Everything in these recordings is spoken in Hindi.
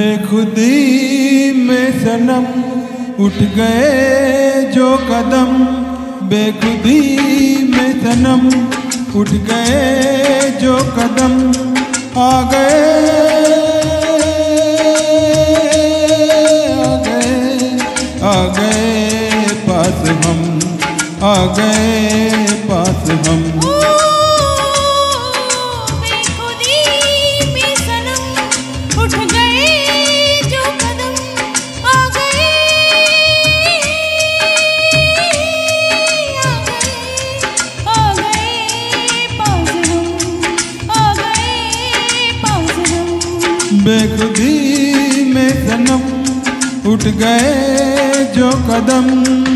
बेखुदी में सनम उठ गए जो कदम। बेखुदी में सनम उठ गए जो कदम। आ गए बेखुदी में सनम उठ गए जो कदम।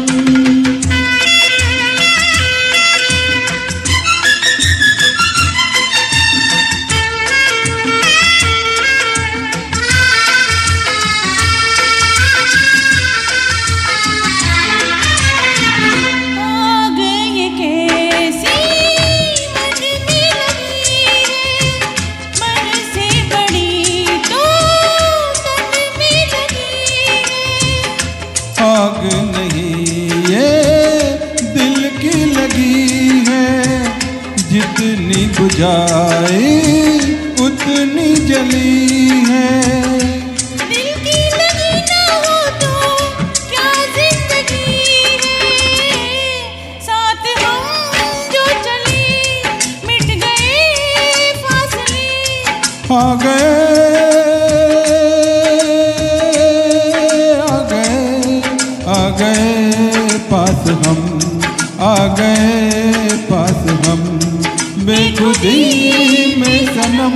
आग नहीं ये दिल की लगी है। जितनी बुझाई उतनी जली है। दिल की हम आ गए पास हम। बेखुदी में सनम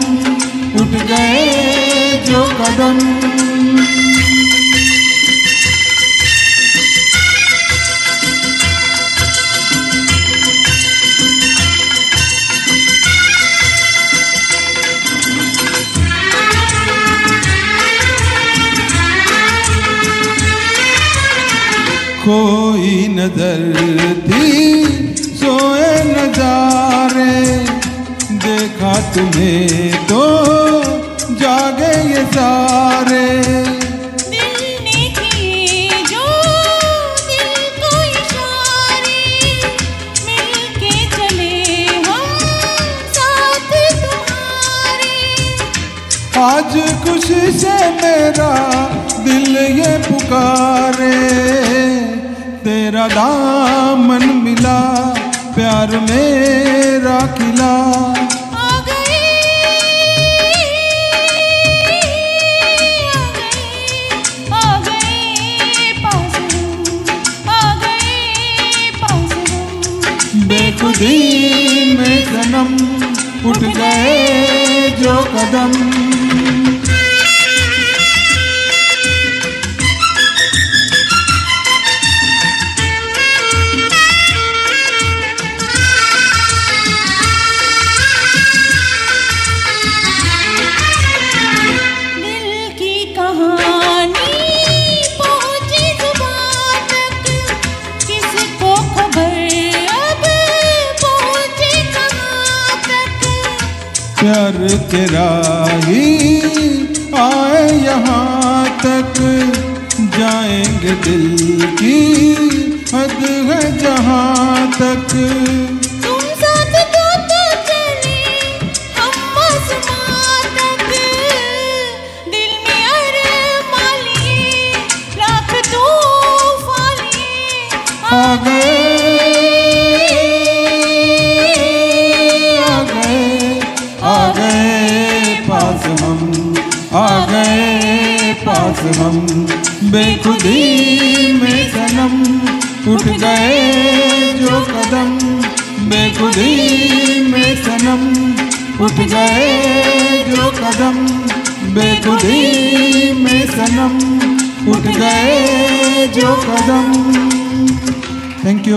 उठ गए जो कदम। कोई नज़र थी सोए नजारे। देखा तुम्हें तो जागे ये सारे। दिल ने किए जो दिल को इशारे मिलके चले हम साथ तुम्हारे। आज खुशी से मेरा दिल ये पुकारे। तेरा दामन मिला प्यार मेरा किला में सनम उठ गए जो कदम। प्यार के राही आए यहाँ तक जाएँगे दिल की हद है जहाँ तक। तुम साथ तो तो चले हम तक। दिल में अरमां लिए लाख तूफ़ान आ गए। पास हम बेखुदी में सनम, उठ गए जो कदम, बेखुदी में सनम, उठ गए जो कदम, बेखुदी में सनम, उठ गए जो कदम। Thank you